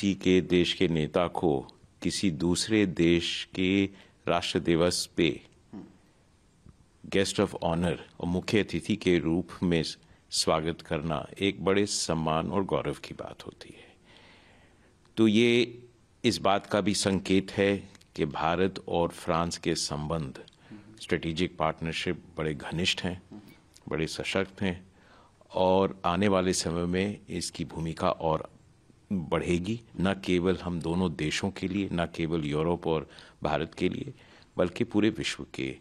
किसी के देश के नेता को किसी दूसरे देश के राष्ट्र दिवस पे गेस्ट ऑफ़ ऑनर और मुख्य अतिथि के रूप में स्वागत करना एक बड़े सम्मान और गौरव की बात होती है। तो ये इस बात का भी संकेत है कि भारत और फ्रांस के संबंध स्ट्रेटेजिक पार्टनरशिप बड़े घनिष्ठ हैं, बड़े सशक्त हैं और आने वाले समय में इसकी भूमिका और बढ़ेगी, न केवल हम दोनों देशों के लिए, न केवल यूरोप और भारत के लिए, बल्कि पूरे विश्व के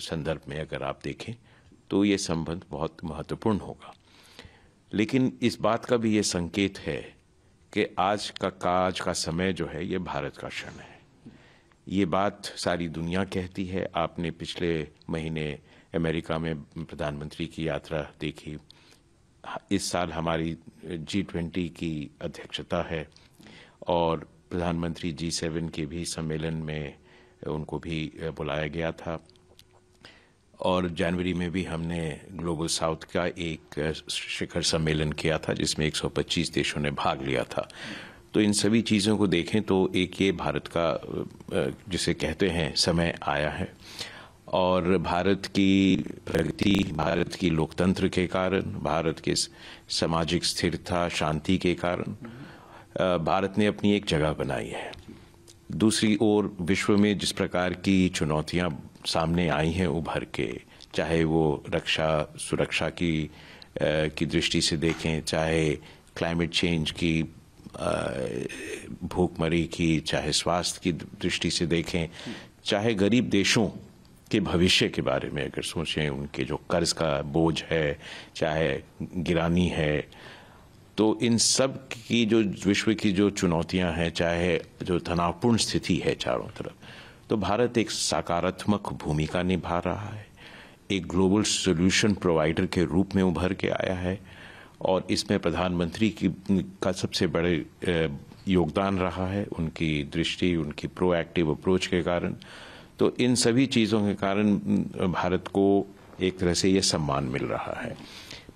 संदर्भ में अगर आप देखें तो ये संबंध बहुत महत्वपूर्ण होगा। लेकिन इस बात का भी ये संकेत है कि आज का काज का समय जो है, ये भारत का क्षण है। ये बात सारी दुनिया कहती है। आपने पिछले महीने अमेरिका में प्रधानमंत्री की यात्रा देखी इस साल हमारी जी ट्वेंटी की अध्यक्षता है और प्रधानमंत्री जी सेवन के भी सम्मेलन में उनको भी बुलाया गया था। और जनवरी में भी हमने ग्लोबल साउथ का एक शिखर सम्मेलन किया था, जिसमें 125 देशों ने भाग लिया था। तो इन सभी चीज़ों को देखें तो एक ये भारत का जिसे कहते हैं, समय आया है। और भारत की प्रगति भारत की लोकतंत्र के कारण भारत के सामाजिक स्थिरता शांति के कारण भारत ने अपनी एक जगह बनाई है। दूसरी ओर विश्व में जिस प्रकार की चुनौतियाँ सामने आई हैं उभर के चाहे वो रक्षा सुरक्षा की आ, की दृष्टि से देखें चाहे क्लाइमेट चेंज की भूखमरी की चाहे स्वास्थ्य की दृष्टि से देखें चाहे गरीब देशों के भविष्य के बारे में अगर सोचें, उनके जो कर्ज का बोझ है, चाहे गिरानी है तो इन सब की जो विश्व की जो चुनौतियाँ हैं, चाहे जो तनावपूर्ण स्थिति है चारों तरफ़ तो भारत एक सकारात्मक भूमिका निभा रहा है। एक ग्लोबल सोल्यूशन प्रोवाइडर के रूप में उभर के आया है और इसमें प्रधानमंत्री की, का सबसे बड़े योगदान रहा है। उनकी दृष्टि, उनकी प्रोएक्टिव अप्रोच के कारण तो इन सभी चीज़ों के कारण भारत को एक तरह से यह सम्मान मिल रहा है।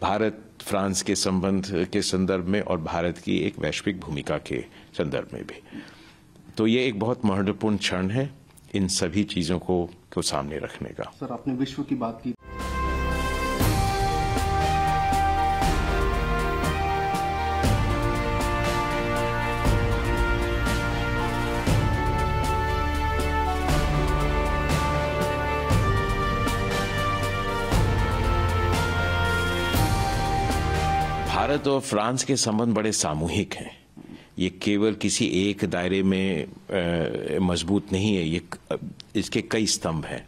भारत, फ्रांस के संबंध, के संदर्भ में और भारत की एक वैश्विक भूमिका के संदर्भ में भी। तो ये एक बहुत महत्वपूर्ण क्षण है इन सभी चीज़ों को को सामने रखने का। सर, आपने विश्व की बात की। भारत और फ्रांस के संबंध बड़े सामूहिक हैं। ये केवल किसी एक दायरे में मज़बूत नहीं है, ये इसके कई स्तंभ हैं।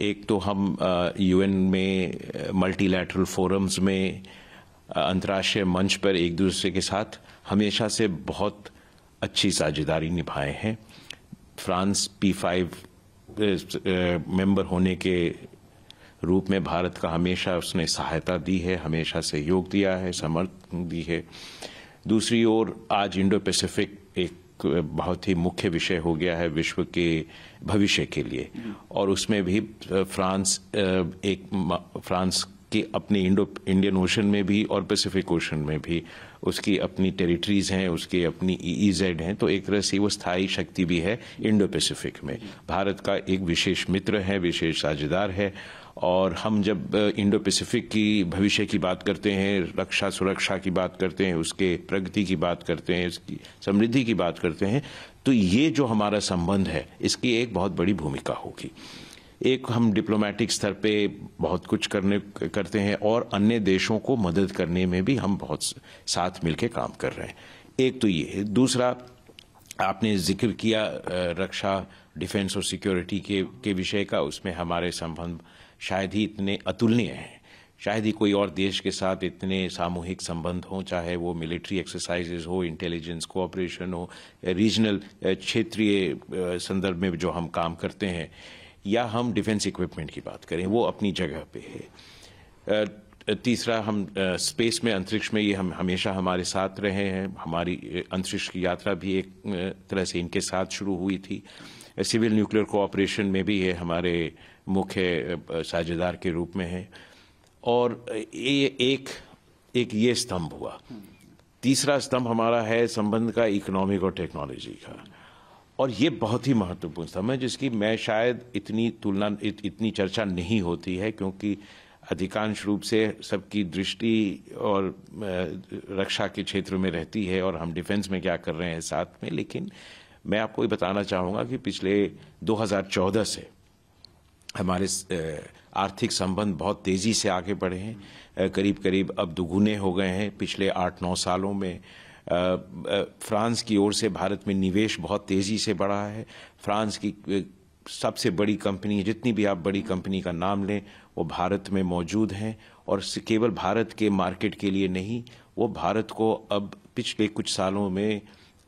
एक तो हम यूएन में मल्टीलैटरल फोरम्स में अंतर्राष्ट्रीय मंच पर एक दूसरे के साथ हमेशा से बहुत अच्छी साझेदारी निभाए हैं। फ्रांस पी फाइव मेंबर होने के रूप में भारत का हमेशा उसने सहायता दी है, हमेशा सहयोग दिया है समर्थन दी है। दूसरी ओर आज इंडो पैसिफिक एक बहुत ही मुख्य विषय हो गया है विश्व के, भविष्य के लिए। और उसमें भी फ्रांस एक फ्रांस की अपनी इंडो, इंडियन ओशन में भी और पैसिफिक ओशन में भी उसकी अपनी टेरिटरीज हैं, उसकी अपनी ईजेड हैं तो एक तरह से वो स्थायी शक्ति भी है इंडो पैसिफिक में। भारत का एक विशेष मित्र है, विशेष साझेदार है और हम जब इंडो पैसिफिक की भविष्य की बात करते हैं, रक्षा सुरक्षा की बात करते हैं, उसके प्रगति की बात करते हैं इसकी समृद्धि की बात करते हैं तो ये जो हमारा संबंध है, इसकी एक बहुत बड़ी भूमिका होगी। एक हम डिप्लोमेटिक स्तर पे बहुत कुछ करने, करते हैं और अन्य देशों को मदद करने में भी हम बहुत साथ मिलकर काम कर रहे हैं। एक तो ये दूसरा, आपने ज़िक्र किया रक्षा, डिफेंस और सिक्योरिटी के के विषय का, उसमें हमारे संबंध शायद ही इतने अतुलनीय हैं। शायद ही कोई और देश के साथ इतने सामूहिक संबंध हों, चाहे वो मिलिट्री एक्सरसाइजेज हो इंटेलिजेंस कोऑपरेशन हो रीजनल क्षेत्रीय संदर्भ में जो हम काम करते हैं, या हम डिफेंस इक्विपमेंट की बात करें, वो अपनी जगह पे है। तीसरा, हम स्पेस में, अंतरिक्ष में ये हम हमेशा हमारे साथ रहे हैं। हमारी अंतरिक्ष की यात्रा भी एक तरह से इनके साथ शुरू हुई थी। सिविल न्यूक्लियर कोऑपरेशन में भी ये हमारे मुख्य साझेदार के रूप में है। और ये एक एक ये स्तंभ हुआ। तीसरा स्तंभ हमारा है संबंध का इकोनॉमिक और टेक्नोलॉजी का। और ये बहुत ही महत्वपूर्ण स्तंभ है जिसकी मैं शायद इतनी तुलना इत, इतनी चर्चा नहीं होती है क्योंकि अधिकांश रूप से सबकी दृष्टि और रक्षा के क्षेत्र में रहती है और हम डिफेंस में क्या कर रहे हैं साथ में लेकिन मैं आपको ये बताना चाहूँगा कि पिछले 2014 से हमारे आर्थिक संबंध बहुत तेज़ी से आगे बढ़े हैं। करीब करीब अब दुगुने हो गए हैं। पिछले आठ नौ सालों में फ्रांस की ओर से भारत में निवेश बहुत तेज़ी से बढ़ा है। फ्रांस की सबसे बड़ी कंपनी, जितनी भी आप बड़ी कंपनी का नाम लें, वो भारत में मौजूद हैं। और केवल भारत के मार्केट के लिए नहीं, वो भारत को अब पिछले कुछ सालों में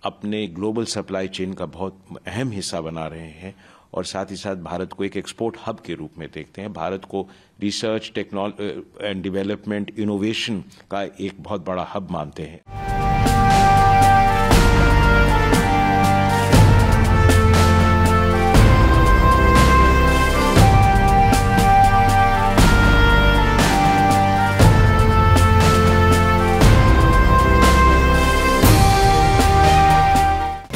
अपने ग्लोबल सप्लाई चेन का बहुत अहम हिस्सा बना रहे हैं और साथ ही साथ भारत को एक एक्सपोर्ट हब के रूप में देखते हैं। भारत को research technology and development innovation का एक बहुत बड़ा हब मानते हैं।